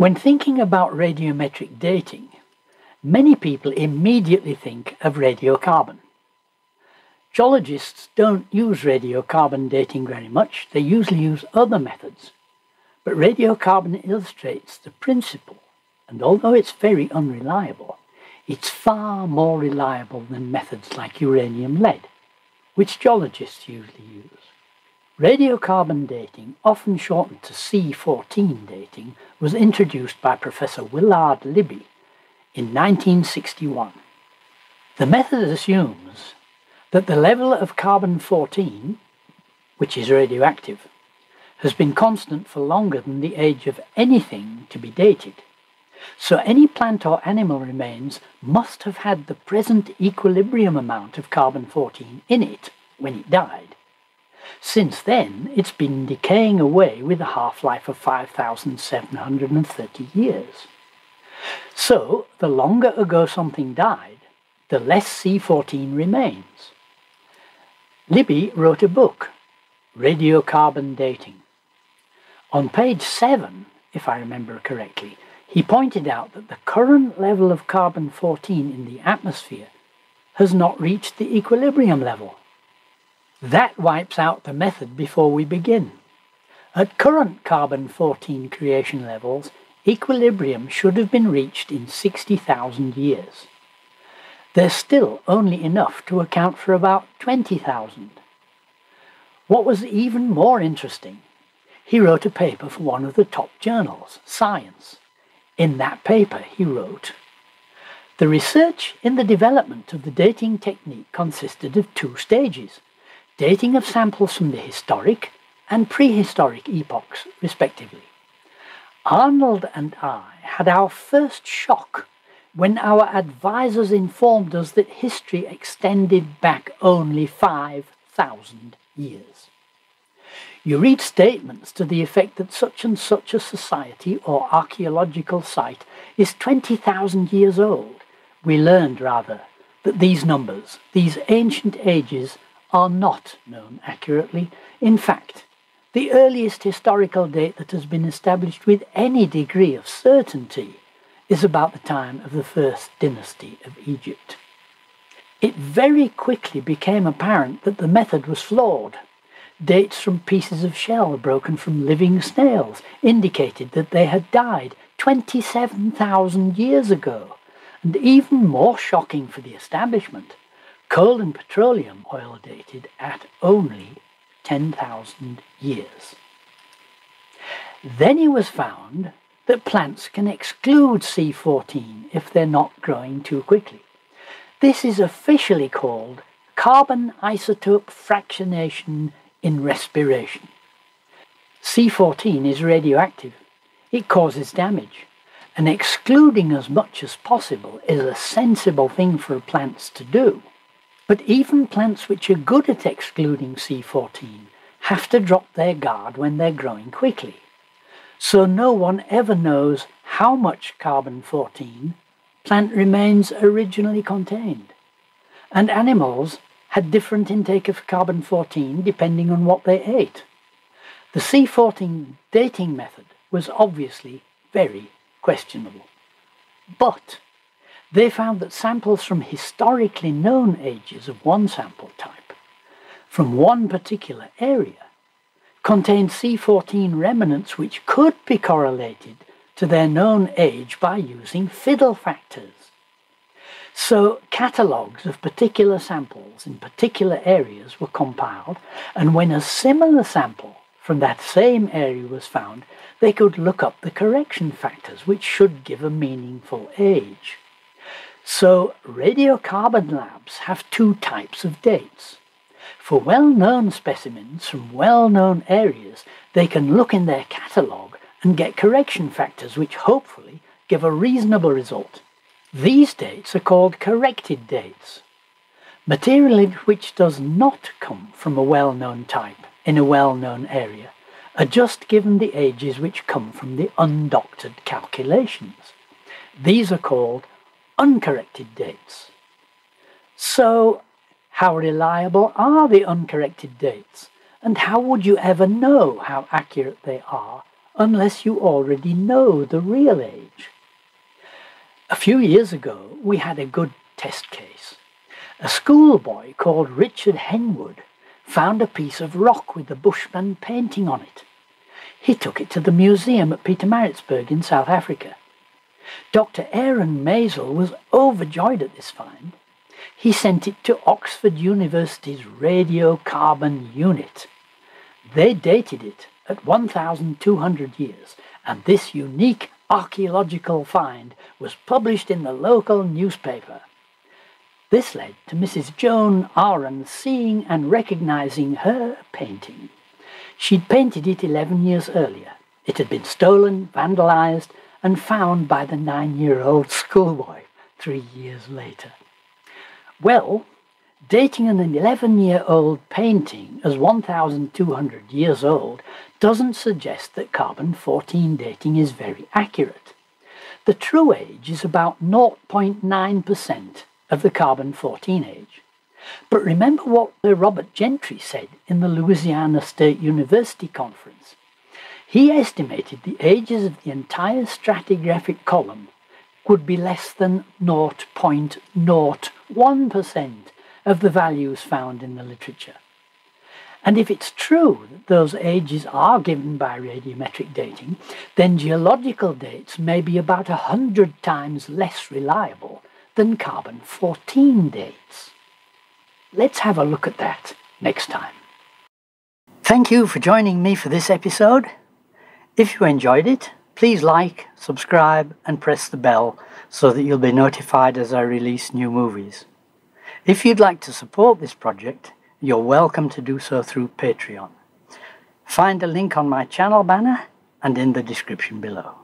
When thinking about radiometric dating, many people immediately think of radiocarbon. Geologists don't use radiocarbon dating very much, they usually use other methods. But radiocarbon illustrates the principle, and although it's very unreliable, it's far more reliable than methods like uranium lead, which geologists usually use. Radiocarbon dating, often shortened to C14 dating, was introduced by Professor Willard Libby in 1961. The method assumes that the level of carbon 14, which is radioactive, has been constant for longer than the age of anything to be dated. So any plant or animal remains must have had the present equilibrium amount of carbon 14 in it when it died. Since then, it's been decaying away with a half-life of 5,730 years. So, the longer ago something died, the less C14 remains. Libby wrote a book, Radiocarbon Dating. On page 7, if I remember correctly, he pointed out that the current level of carbon 14 in the atmosphere has not reached the equilibrium level. That wipes out the method before we begin. At current carbon 14 creation levels, equilibrium should have been reached in 60,000 years. There's still only enough to account for about 20,000. What was even more interesting, he wrote a paper for one of the top journals, Science. In that paper, he wrote, The research in the development of the dating technique consisted of two stages, dating of samples from the historic and prehistoric epochs, respectively. Arnold and I had our first shock when our advisors informed us that history extended back only 5,000 years. You read statements to the effect that such and such a society or archaeological site is 20,000 years old. We learned, rather, that these numbers, these ancient ages, are not known accurately. In fact, the earliest historical date that has been established with any degree of certainty is about the time of the first dynasty of Egypt. It very quickly became apparent that the method was flawed. Dates from pieces of shell broken from living snails indicated that they had died 27,000 years ago. And even more shocking for the establishment, coal and petroleum oil dated at only 10,000 years. Then it was found that plants can exclude C14 if they're not growing too quickly. This is officially called carbon isotope fractionation in respiration. C14 is radioactive. It causes damage. And excluding as much as possible is a sensible thing for plants to do. But even plants which are good at excluding C14 have to drop their guard when they're growing quickly so no one ever knows how much carbon 14 plant remains originally contained. And animals had different intake of carbon 14 depending on what they ate. The C14 dating method was obviously very questionable. But they found that samples from historically known ages of one sample type, from one particular area, contained C14 remnants which could be correlated to their known age by using fiddle factors. So catalogues of particular samples in particular areas were compiled, and when a similar sample from that same area was found, they could look up the correction factors which should give a meaningful age. So radiocarbon labs have two types of dates. For well-known specimens from well-known areas, they can look in their catalogue and get correction factors which hopefully give a reasonable result. These dates are called corrected dates. Material which does not come from a well-known type in a well-known area are just given the ages which come from the undoctored calculations. These are called uncorrected dates. So how reliable are the uncorrected dates? And how would you ever know how accurate they are unless you already know the real age. A few years ago, we had a good test case. A schoolboy called Richard Henwood found a piece of rock with the Bushman painting on it. He took it to the museum at Pietermaritzburg in South Africa. Dr. Aron Mazel was overjoyed at this find. He sent it to Oxford University's radiocarbon unit. They dated it at 1,200 years, and this unique archaeological find was published in the local newspaper. This led to Mrs. Joan Aron seeing and recognizing her painting. She'd painted it 11 years earlier. It had been stolen, vandalized, and found by the nine year old schoolboy three years later. Well, dating an 11 year old painting as 1,200 years old doesn't suggest that carbon 14 dating is very accurate. The true age is about 0.9% of the carbon 14 age. But remember what Robert Gentry said in the Louisiana State University conference. He estimated the ages of the entire stratigraphic column would be less than 0.01% of the values found in the literature. And if it's true that those ages are given by radiometric dating, then geological dates may be about a hundred times less reliable than carbon 14 dates. Let's have a look at that next time. Thank you for joining me for this episode. If you enjoyed it, please like, subscribe, and press the bell so that you'll be notified as I release new movies. If you'd like to support this project, you're welcome to do so through Patreon. Find a link on my channel banner and in the description below.